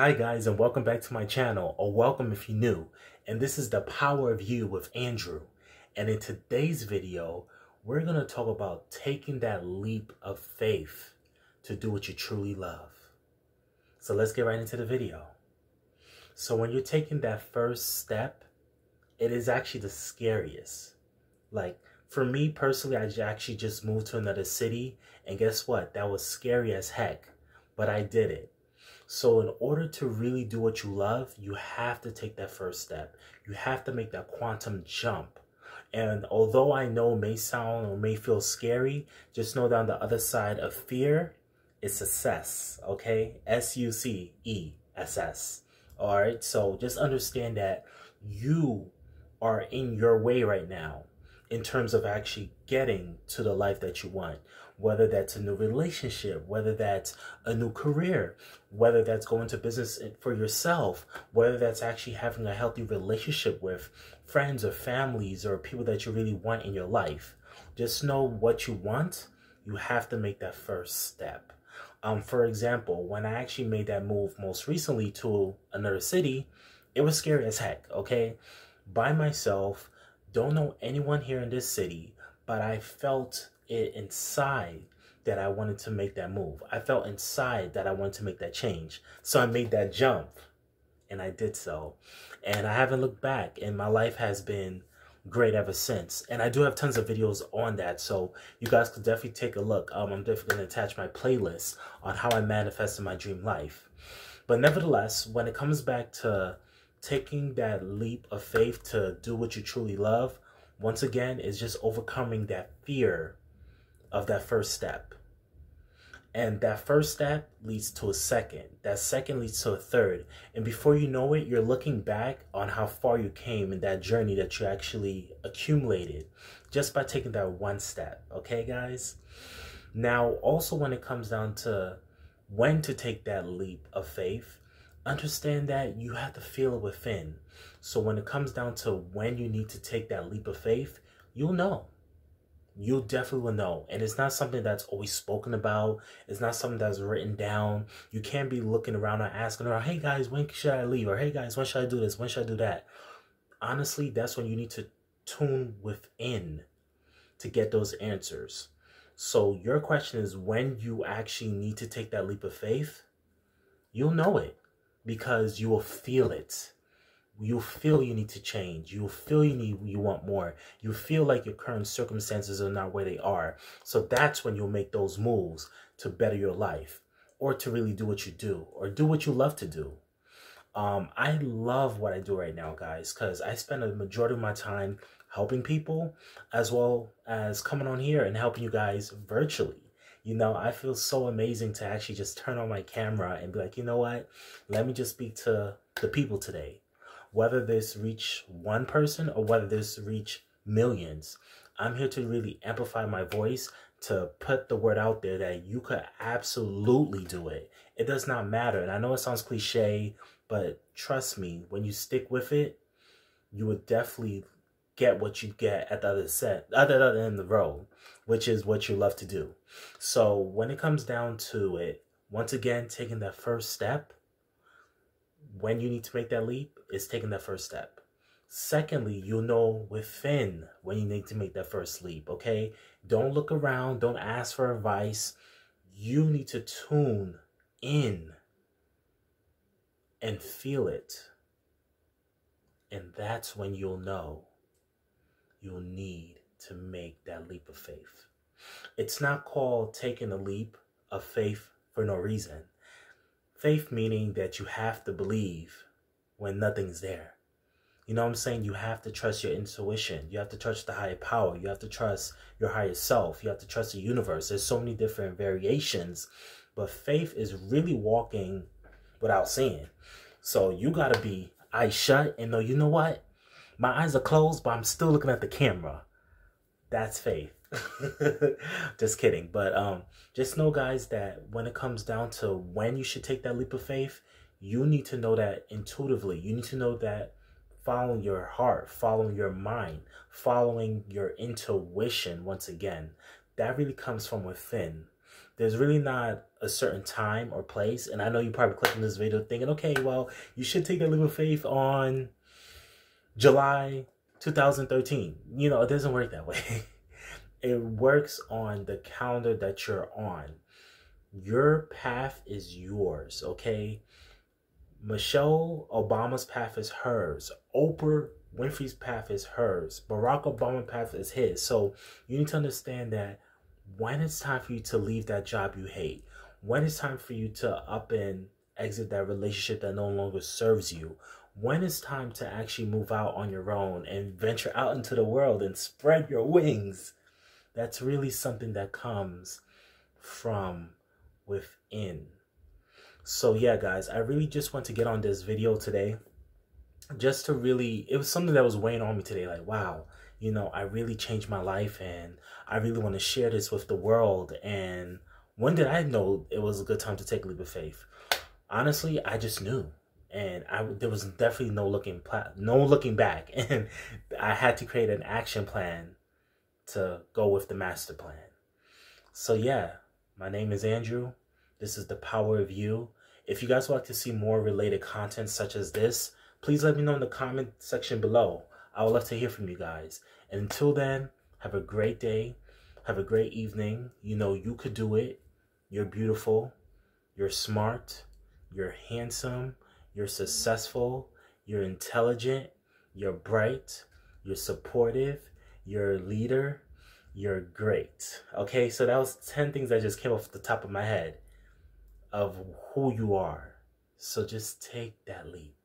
Hi guys and welcome back to my channel or welcome if you're new and this is the power of you with Andrew and in today's video we're going to talk about taking that leap of faith to do what you truly love. So let's get right into the video. So when you're taking that first step it is actually the scariest. Like for me personally I actually just moved to another city and guess what that was scary as heck but I did it so in order to really do what you love, you have to take that first step. You have to make that quantum jump. And although I know may sound or may feel scary, just know that on the other side of fear is success, okay? S-U-C-E-S-S. All right, so just understand that you are in your way right now in terms of actually getting to the life that you want whether that's a new relationship, whether that's a new career, whether that's going to business for yourself, whether that's actually having a healthy relationship with friends or families or people that you really want in your life. Just know what you want. You have to make that first step. Um, for example, when I actually made that move most recently to another city, it was scary as heck, okay? By myself, don't know anyone here in this city, but I felt it inside that I wanted to make that move. I felt inside that I wanted to make that change. So I made that jump and I did so. And I haven't looked back and my life has been great ever since. And I do have tons of videos on that. So you guys could definitely take a look. Um, I'm definitely going to attach my playlist on how I manifested my dream life. But nevertheless, when it comes back to taking that leap of faith to do what you truly love, once again, is just overcoming that fear of that first step. And that first step leads to a second. That second leads to a third. And before you know it, you're looking back on how far you came in that journey that you actually accumulated just by taking that one step. Okay, guys? Now, also when it comes down to when to take that leap of faith, understand that you have to feel it within. So when it comes down to when you need to take that leap of faith, you'll know You'll definitely will know. And it's not something that's always spoken about. It's not something that's written down. You can't be looking around and asking around, hey guys, when should I leave? Or hey guys, when should I do this? When should I do that? Honestly, that's when you need to tune within to get those answers. So your question is when you actually need to take that leap of faith, you'll know it because you will feel it you will feel you need to change. You will feel you need you want more. You feel like your current circumstances are not where they are. So that's when you'll make those moves to better your life or to really do what you do or do what you love to do. Um, I love what I do right now, guys, because I spend a majority of my time helping people as well as coming on here and helping you guys virtually. You know, I feel so amazing to actually just turn on my camera and be like, you know what? Let me just speak to the people today whether this reach one person or whether this reach millions. I'm here to really amplify my voice to put the word out there that you could absolutely do it. It does not matter. And I know it sounds cliche, but trust me, when you stick with it, you would definitely get what you get at the other set, other other end of the road, which is what you love to do. So when it comes down to it, once again, taking that first step, when you need to make that leap is taking that first step. Secondly, you'll know within when you need to make that first leap, okay? Don't look around, don't ask for advice. You need to tune in and feel it. And that's when you'll know you'll need to make that leap of faith. It's not called taking a leap of faith for no reason. Faith meaning that you have to believe when nothing's there. You know what I'm saying? You have to trust your intuition. You have to trust the higher power. You have to trust your higher self. You have to trust the universe. There's so many different variations. But faith is really walking without seeing. So you got to be eyes shut and know, you know what? My eyes are closed, but I'm still looking at the camera. That's faith. just kidding. But um, just know, guys, that when it comes down to when you should take that leap of faith, you need to know that intuitively. You need to know that following your heart, following your mind, following your intuition, once again, that really comes from within. there's really not a certain time or place. And I know you probably clicking this video thinking, okay, well, you should take that leap of faith on July 2013. You know, it doesn't work that way. it works on the calendar that you're on. Your path is yours, okay? Michelle Obama's path is hers. Oprah Winfrey's path is hers. Barack Obama's path is his. So you need to understand that when it's time for you to leave that job you hate, when it's time for you to up and exit that relationship that no longer serves you, when it's time to actually move out on your own and venture out into the world and spread your wings, that's really something that comes from within. So yeah, guys, I really just want to get on this video today just to really, it was something that was weighing on me today. Like, wow, you know, I really changed my life and I really want to share this with the world. And when did I know it was a good time to take a leap of faith? Honestly, I just knew. And I, there was definitely no looking, no looking back. And I had to create an action plan to go with the master plan. So yeah, my name is Andrew. This is the power of you. If you guys would like to see more related content such as this, please let me know in the comment section below. I would love to hear from you guys. And until then, have a great day. Have a great evening. You know you could do it. You're beautiful. You're smart. You're handsome. You're successful. You're intelligent. You're bright. You're supportive. You're a leader. You're great. Okay, so that was 10 things that just came off the top of my head of who you are. So just take that leap.